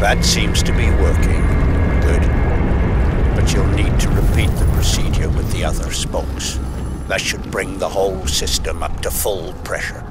That seems to be working. Good. But you'll need to repeat the procedure with the other spokes. That should bring the whole system up to full pressure.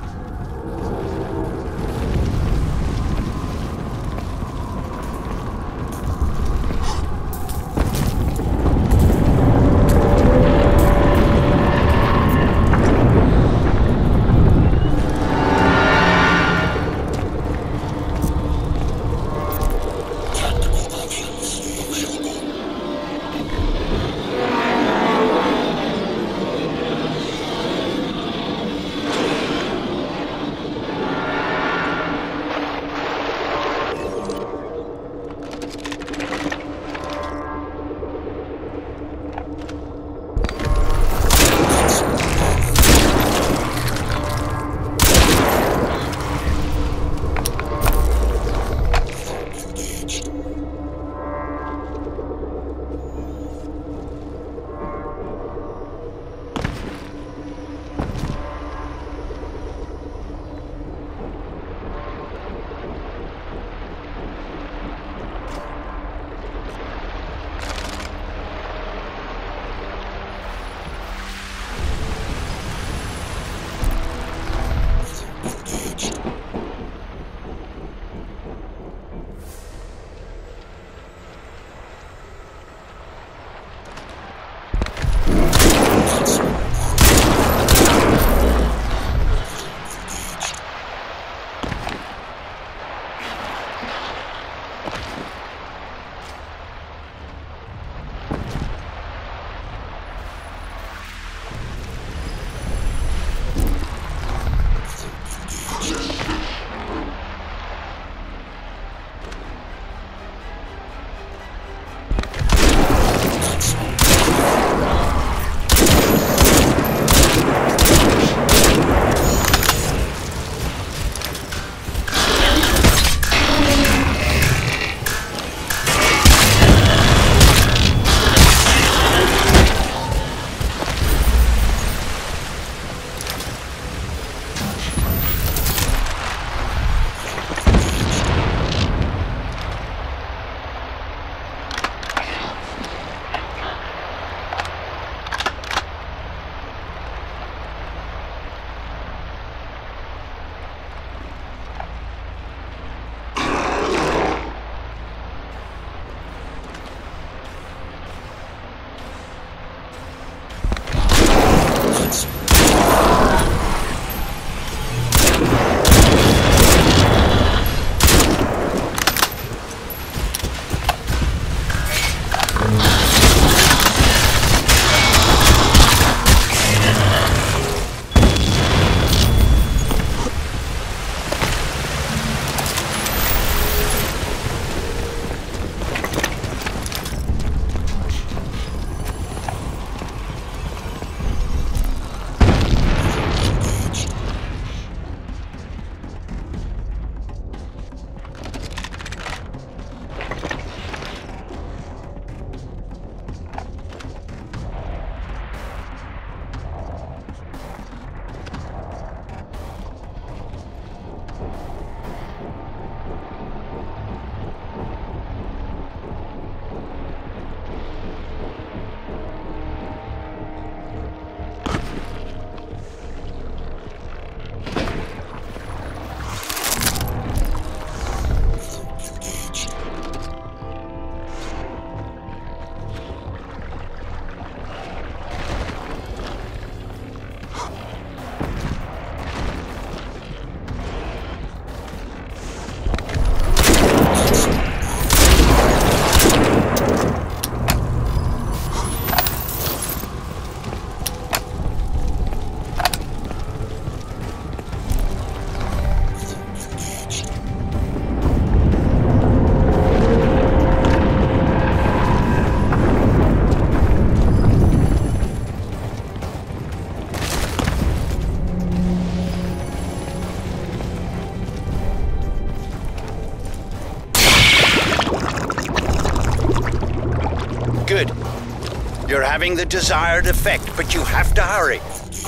Having the desired effect, but you have to hurry.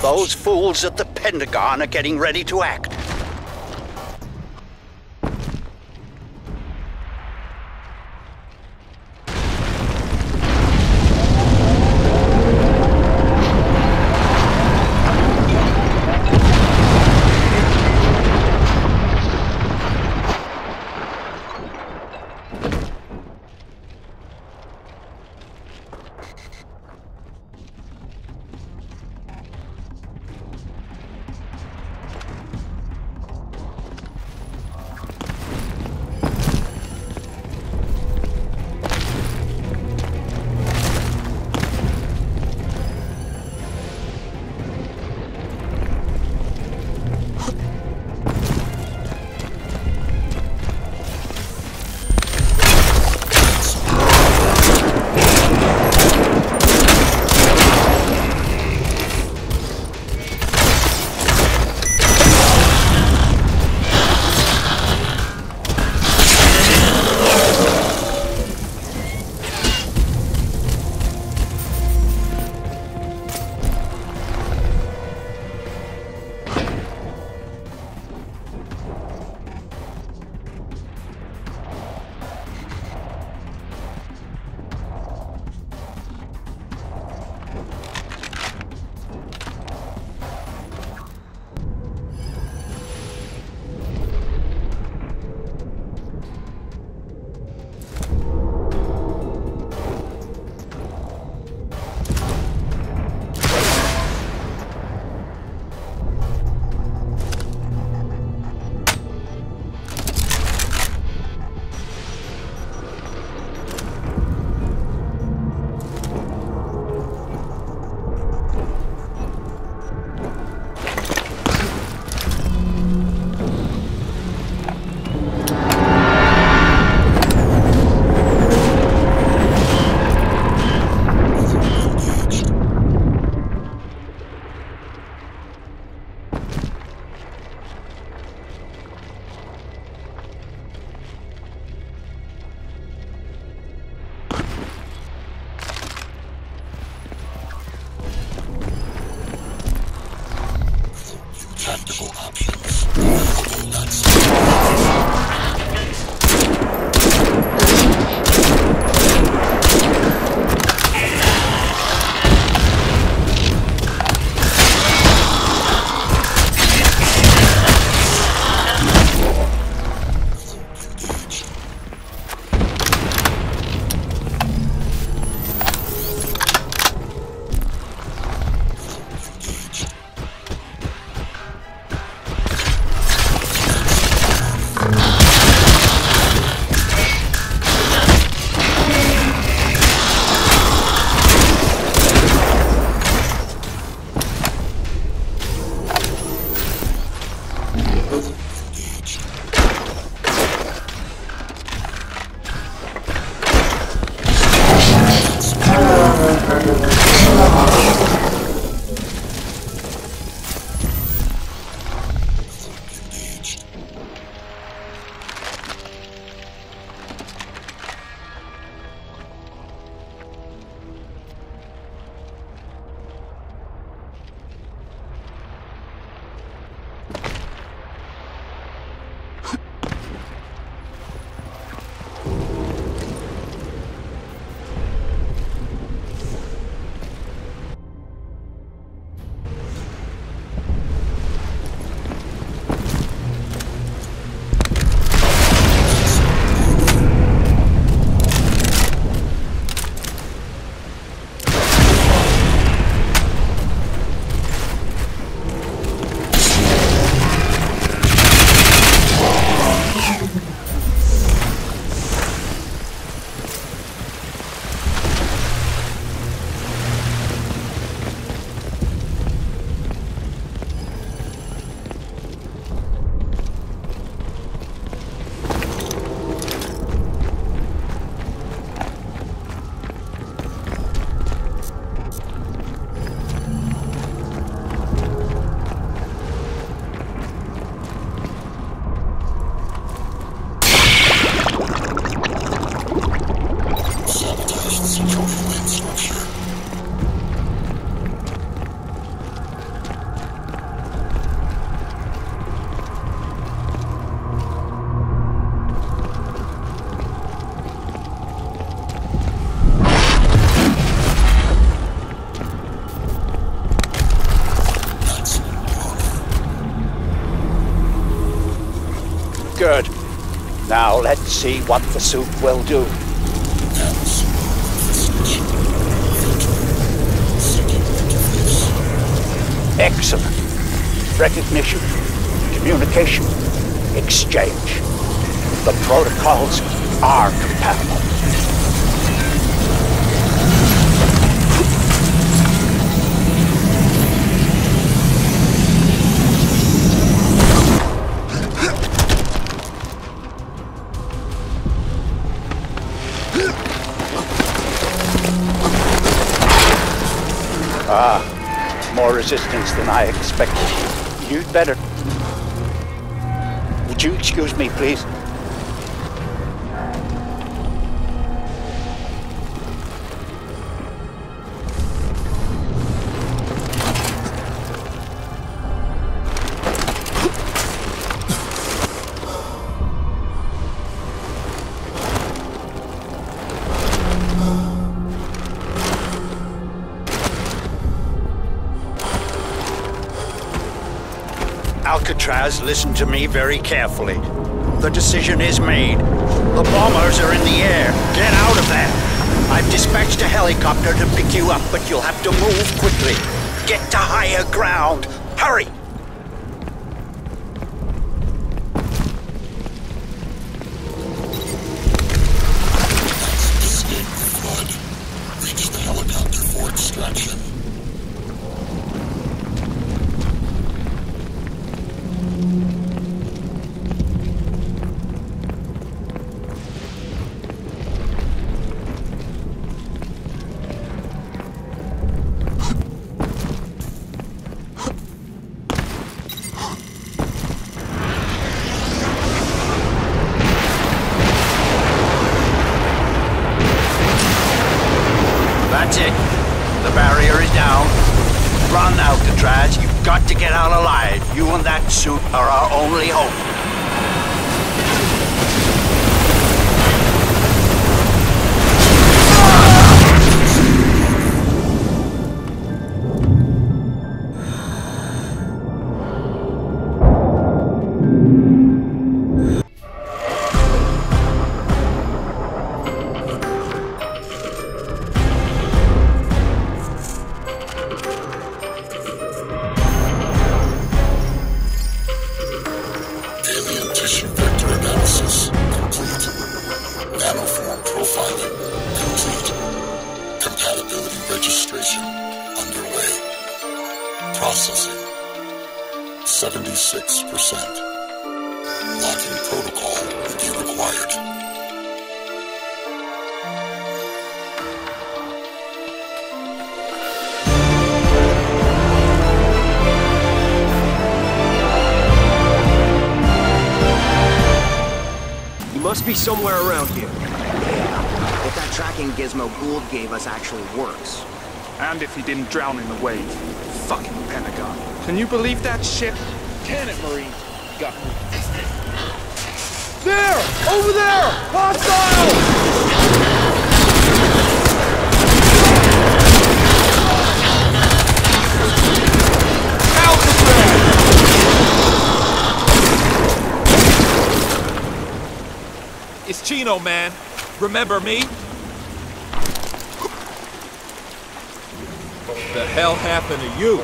Those fools at the Pentagon are getting ready to act. See what the suit will do. Excellent. Recognition, communication, exchange. The protocols are compatible. Resistance than I expected. You'd better... Would you excuse me, please? Alcatraz, listen to me very carefully. The decision is made. The bombers are in the air. Get out of there. I've dispatched a helicopter to pick you up, but you'll have to move quickly. Get to higher ground. Hurry! To get out alive. You and that suit are our only hope. Registration underway. Processing 76%. Locking protocol review required. He must be somewhere around here. Yeah, if that tracking gizmo Gould gave us actually works. And if he didn't drown in the wave. Fucking Pentagon. Can you believe that shit? Can it, Marine? Got me. There! Over there! Hostile! It's Chino, man. Remember me? The hell happened to you?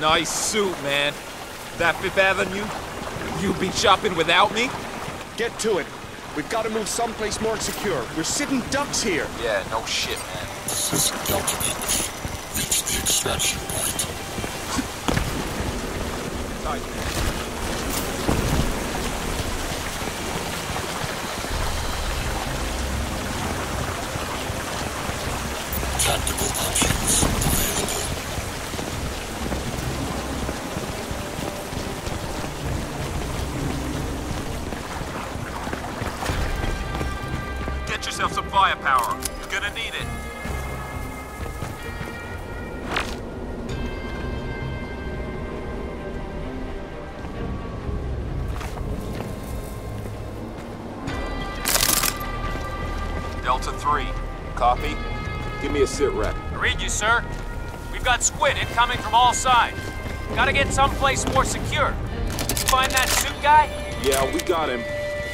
Nice suit, man. That Fifth Avenue? You be shopping without me? Get to it. We've got to move someplace more secure. We're sitting ducks here. Yeah, no shit, man. This is Delta Beach. Reach the extraction point. Tight, Delta 3. Copy. Give me a sit rep. I read you, sir. We've got squid incoming from all sides. Gotta get someplace more secure. Did you find that suit guy? Yeah, we got him.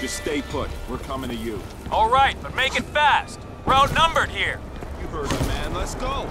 Just stay put. We're coming to you. All right, but make it fast. We're outnumbered here. You heard me, man. Let's go.